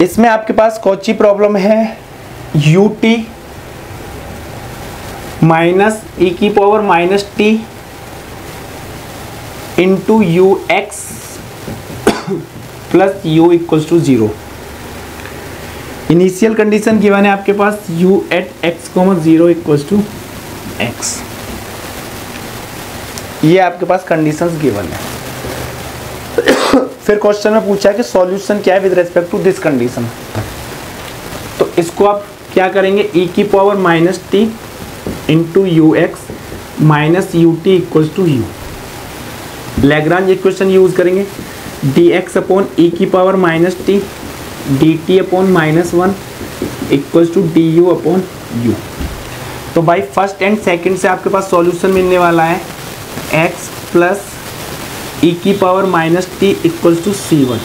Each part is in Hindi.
इसमें आपके पास कौची प्रॉब्लम है यू टी माइनस ई की power minus t into u x plus u equals to zero initial condition given है आपके पास, u at x comma zero equals to x ये आपके पास कंडीशंस गिवन है। फिर क्वेश्चन में पूछा कि सॉल्यूशन क्या है with respect to this condition तो इसको आप क्या करेंगे? e की power minus t into u x minus u t equals to u Lagrange equation use करेंगे। डी एक्स अपॉन ई की power minus t d t upon minus one equal to d u upon u तो भाई फ़र्स्ट एंड सेकंड से आपके पास सॉल्यूशन मिलने वाला है। एक्स प्लस ई की power minus t equals to c one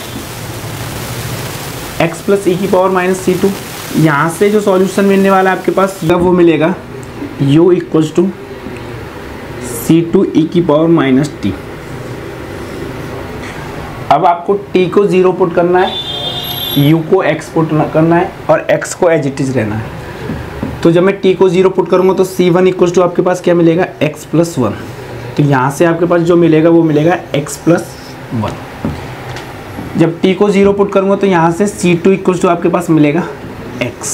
x plus e की पावर माइनस सी टू यहाँ से जो सॉल्यूशन मिलने वाला है आपके पास, जब वो मिलेगा, u equals to c two e की पावर माइनस टी अब आपको t को ज़ीरो पुट करना है, u को x पुट करना है और x को एज इट इज़ रहना है. तो जब मैं t को ज़ीरो पुट करूँगा तो सी वन इक्वल्स टू आपके पास क्या मिलेगा? X प्लस वन तो यहाँ से आपके पास जो मिलेगा, वो मिलेगा x प्लस वन जब t को ज़ीरो पुट करूँगा तो यहाँ से सी टू इक्वल्स टू आपके पास मिलेगा x.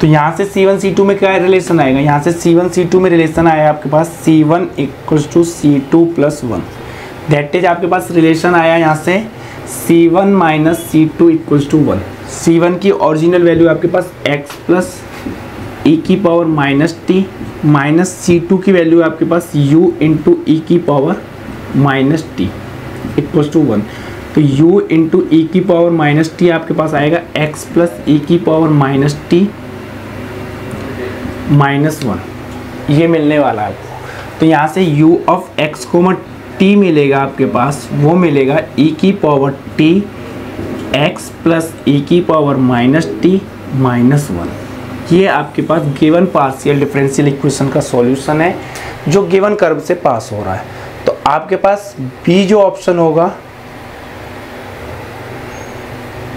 तो यहाँ से सी वन सी टू में क्या रिलेशन आएगा? यहाँ से सी वन सी टू में रिलेशन आया आपके पास c one equals to c two plus one that is आपके पास रिलेशन आया यहाँ से c one minus c two equals to one c की ओरिजिनल वैल्यू आपके पास एक्स प्लस ई की power minus t minus c two की वैल्यू आपके पास, u इंटू ई की power minus t equals to one तो u इंटू ई की पावर माइनस टी आपके पास आएगा, x प्लस ई की power minus t minus one ये मिलने वाला है आपको। तो यहाँ से u ऑफ़ x को टी मिलेगा आपके पास, वो मिलेगा e की power t x plus e की power minus t minus one ये आपके पास गिवन पार्शियल डिफरेंशियल इक्वेशन का सॉल्यूशन है, जो गिवन कर्व से पास हो रहा है। तो आपके पास बी जो ऑप्शन होगा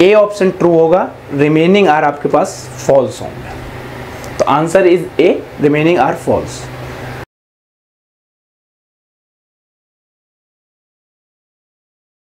ए ऑप्शन ट्रू होगा रिमेनिंग आर आपके पास फॉल्स होंगे। तो answer is A remaining are false